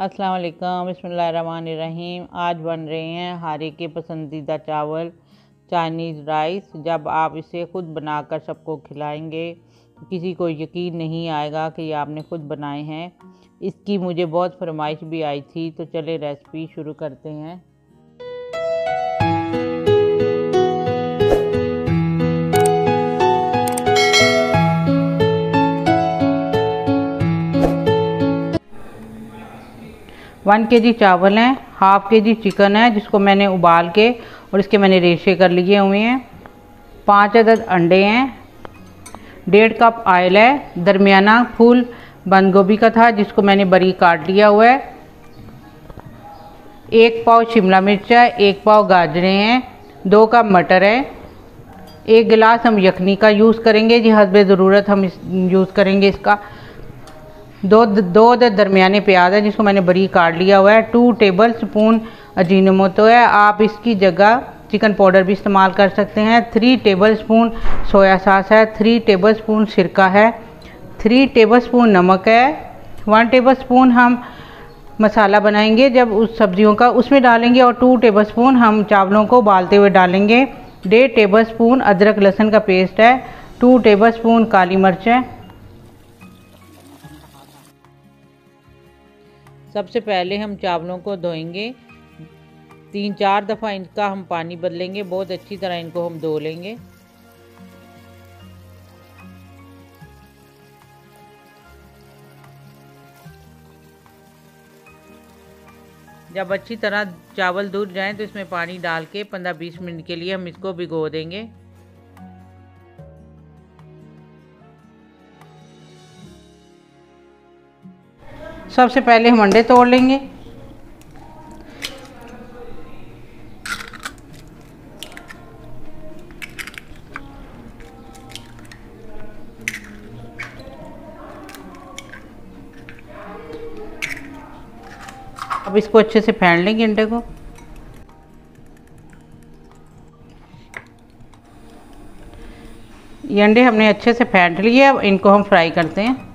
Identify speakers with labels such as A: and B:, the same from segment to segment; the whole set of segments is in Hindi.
A: अस्सलाम वालेकुम, बिस्मिल्लाहिर्रहमानिर्रहीम। आज बन रहे हैं हारे के पसंदीदा चावल, चाइनीज़ राइस। जब आप इसे ख़ुद बनाकर सबको खिलाएँगे, किसी को यकीन नहीं आएगा कि ये आपने ख़ुद बनाए हैं। इसकी मुझे बहुत फरमाइश भी आई थी तो चले रेसिपी शुरू करते हैं। वन के जी चावल हैं, हाफ़ के जी चिकन है, जिसको मैंने उबाल के और इसके मैंने रेशे कर लिए हुए हैं। पाँच अदद अंडे हैं। डेढ़ कप आयल है। दरमियाना फूल बंद गोभी का था, जिसको मैंने बरी काट लिया हुआ है। एक पाव शिमला मिर्च है, एक पाव गाजरें हैं, दो कप मटर है। एक गिलास हम यखनी का यूज़ करेंगे। जी, हसब ज़रूरत हम यूज़ करेंगे इसका। दो दो दरमियाने प्याज है, जिसको मैंने बरी काट लिया हुआ है। टू टेबल स्पून अजीनोमोटो है। आप इसकी जगह चिकन पाउडर भी इस्तेमाल कर सकते हैं। थ्री टेबल स्पून सोया सास है। थ्री टेबल स्पून सिरका है। थ्री टेबल स्पून नमक है। वन टेबल स्पून हम मसाला बनाएँगे जब उस सब्जियों का उसमें डालेंगे और टू टेबल स्पून हम चावलों को उबालते हुए डालेंगे। डेढ़ टेबल स्पून अदरक लहसुन का पेस्ट है। टू टेबल स्पून काली मिर्च है। सबसे पहले हम चावलों को धोएँगे। तीन चार दफ़ा इनका हम पानी बदलेंगे। बहुत अच्छी तरह इनको हम धो लेंगे। जब अच्छी तरह चावल धुल जाएँ तो इसमें पानी डाल के 15-20 मिनट के लिए हम इसको भिगो देंगे। सबसे पहले हम अंडे तोड़ लेंगे। अब इसको अच्छे से फेंट लेंगे अंडे को। ये अंडे हमने अच्छे से फेंट लिए, अब इनको हम फ्राई करते हैं।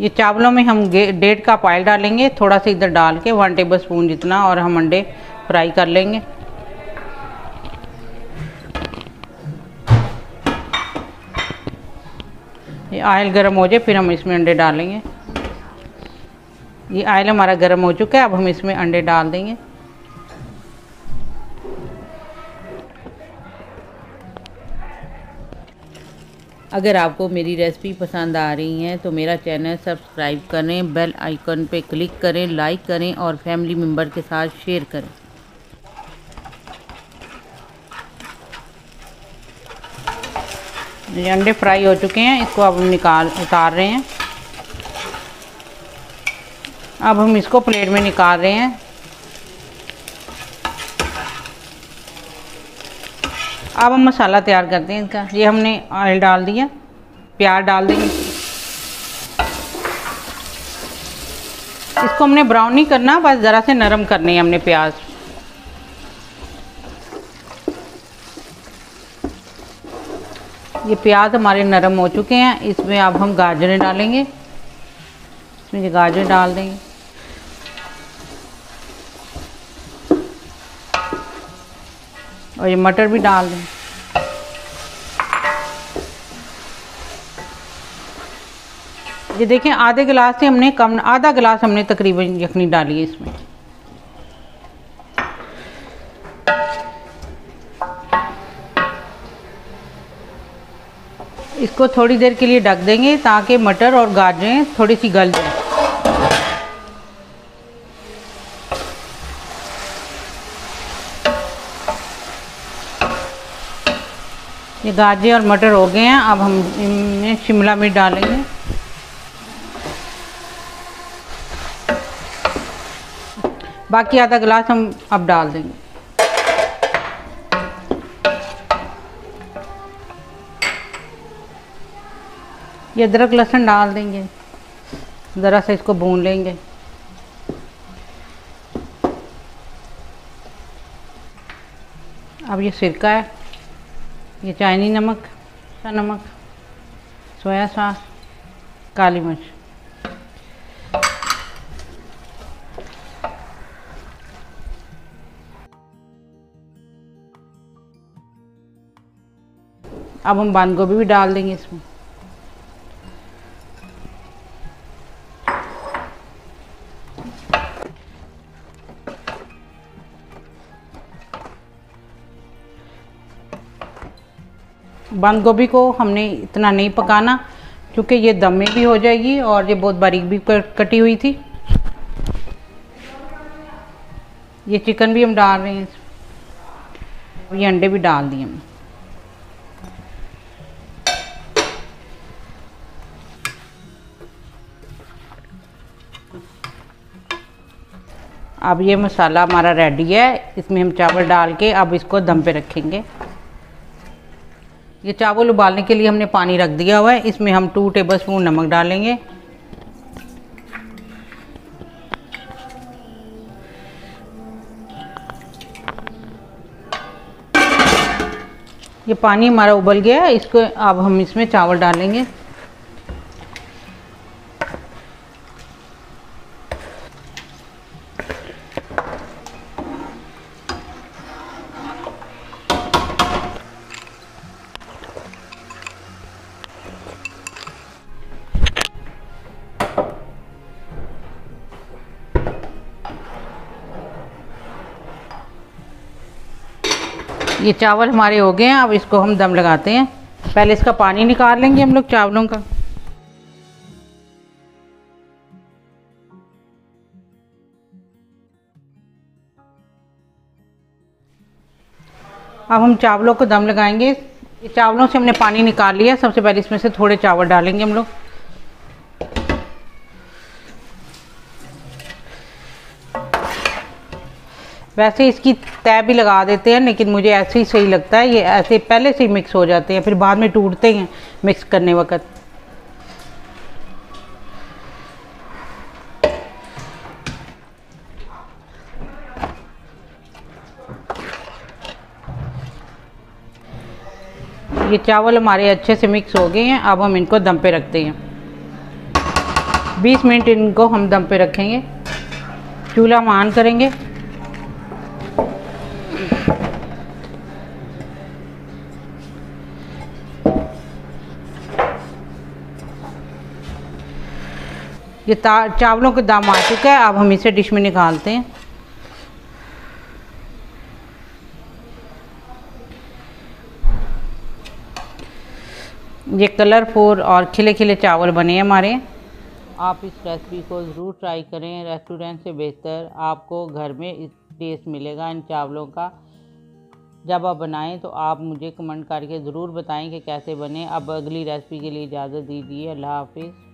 A: ये चावलों में हम डेढ़ का ऑयल डालेंगे, थोड़ा सा इधर डाल के वन टेबल स्पून जितना और हम अंडे फ्राई कर लेंगे। ये आयल गर्म हो जाए, फिर हम इसमें अंडे डालेंगे। ये आयल हमारा गर्म हो चुका है, अब हम इसमें अंडे डाल देंगे। अगर आपको मेरी रेसिपी पसंद आ रही हैं तो मेरा चैनल सब्सक्राइब करें, बेल आइकन पर क्लिक करें, लाइक करें और फैमिली मेंबर के साथ शेयर करें। ये अंडे फ्राई हो चुके हैं, इसको अब हम निकाल, उतार रहे हैं। अब हम इसको प्लेट में निकाल रहे हैं। अब हम मसाला तैयार करते हैं इसका ये हमने ऑयल डाल दिया। प्याज डाल देंगे इसको हमने ब्राउन नहीं करना, बस ज़रा से नरम करने हैं हमने प्याज। ये प्याज हमारे नरम हो चुके हैं। इसमें अब हम गाजरें डालेंगे। इसमें ये गाजर डाल देंगे। और ये मटर भी डाल दें। ये देखें, आधे गिलास से हमने कम, आधा गिलास हमने तकरीबन यखनी डाली है इसमें। इसको थोड़ी देर के लिए ढक देंगे ताकि मटर और गाजरें थोड़ी सी गल जाए। ये गाजर और मटर हो गए हैं, अब हम इनमें शिमला मिर्च डालेंगे। बाकी आधा गिलास हम अब डाल देंगे। ये अदरक लहसुन डाल देंगे, ज़रा सा इसको भून लेंगे। अब ये सिरका है। ये चाइनी नमक, सा नमक, सोया सॉस, काली मिर्च। अब हम बंद गोभी भी डाल देंगे इसमें। बंद गोभी को हमने इतना नहीं पकाना, क्योंकि ये दम में भी हो जाएगी और ये बहुत बारीक भी कटी हुई थी। ये चिकन भी हम डाल रहे हैं। ये अंडे भी डाल दिए हम अब ये मसाला हमारा रेडी है। इसमें हम चावल डाल के अब इसको दम पे रखेंगे। ये चावल उबालने के लिए हमने पानी रख दिया हुआ है। इसमें हम टू टेबल स्पून नमक डालेंगे। ये पानी हमारा उबल गया है। इसको अब हम इसमें चावल डालेंगे। ये चावल हमारे हो गए हैं, अब इसको हम दम लगाते हैं। पहले इसका पानी निकाल लेंगे हम लोग चावलों का। अब हम चावलों को दम लगाएँगे। चावलों से हमने पानी निकाल लिया। सबसे पहले इसमें से थोड़े चावल डालेंगे हम लोग। वैसे इसकी तय भी लगा देते हैं, लेकिन मुझे ऐसे ही सही लगता है। ये ऐसे पहले से ही मिक्स हो जाते हैं, फिर बाद में टूटते हैं मिक्स करने वक्त। ये चावल हमारे अच्छे से मिक्स हो गए हैं। अब हम इनको दम पे रखते हैं। 20 मिनट इनको हम दम पे रखेंगे। चूल्हा हम ऑन करेंगे। ये चावलों के दाम आ चुका है। अब हम इसे डिश में निकालते हैं। ये कलरफुल और खिले खिले चावल बने हमारे। आप इस रेसिपी को ज़रूर ट्राई करें। रेस्टोरेंट से बेहतर आपको घर में इस टेस्ट मिलेगा इन चावलों का। जब आप बनाएँ तो आप मुझे कमेंट करके ज़रूर बताएँ कि कैसे बने। अब अगली रेसिपी के लिए इजाज़त दीजिए। अल्लाह हाफिज़।